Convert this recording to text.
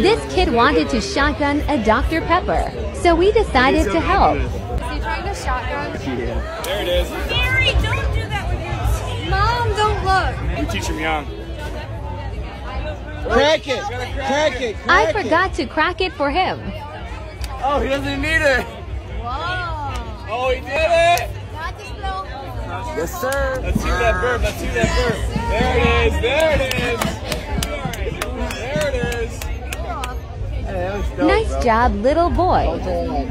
This kid wanted to shotgun a Dr. Pepper, so we decided to help. Is he trying to shotgun? Yeah. There it is. Gary, don't do that with your Mom, don't look. You teach him young. Crack it! Crack it! I Crack it. forgot to crack it for him. Oh, he doesn't need it. Whoa. Oh, he did it. Not just blow. Yes, sir. Let's see that burp. Let's see that burp. There it is. There job, little boy.